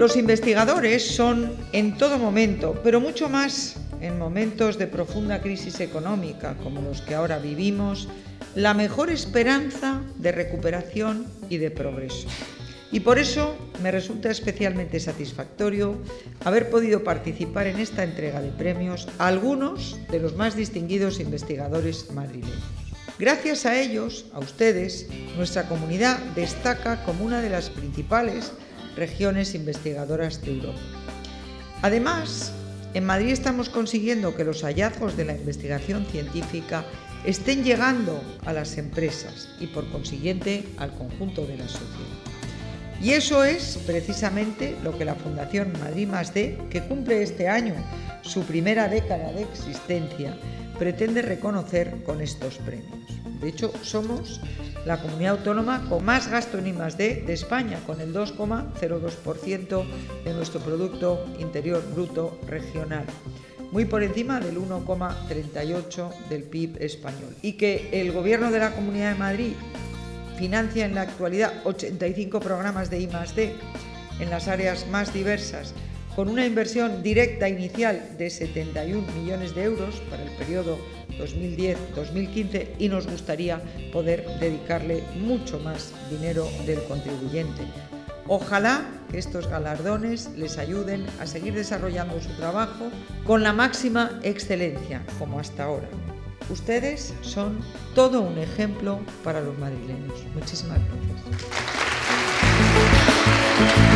Los investigadores son en todo momento, pero mucho más en momentos de profunda crisis económica como los que ahora vivimos, la mejor esperanza de recuperación y de progreso. Y por eso me resulta especialmente satisfactorio haber podido participar en esta entrega de premios a algunos de los más distinguidos investigadores madrileños. Gracias a ellos, a ustedes, nuestra comunidad destaca como una de las principales regiones investigadoras de Europa. Además, en Madrid estamos consiguiendo que los hallazgos de la investigación científica estén llegando a las empresas y por consiguiente al conjunto de la sociedad. Y eso es precisamente lo que la Fundación Madrid que cumple este año su primera década de existencia, pretende reconocer con estos premios. De hecho, somos la comunidad autónoma con más gasto en I+D de España, con el 2,02% de nuestro Producto Interior Bruto regional, muy por encima del 1,38% del PIB español. Y que el Gobierno de la Comunidad de Madrid financia en la actualidad 85 programas de I+D en las áreas más diversas, con una inversión directa inicial de 71 millones de euros para el periodo 2010-2015 y nos gustaría poder dedicarle mucho más dinero del contribuyente. Ojalá que estos galardones les ayuden a seguir desarrollando su trabajo con la máxima excelencia, como hasta ahora. Ustedes son todo un ejemplo para los madrileños. Muchísimas gracias.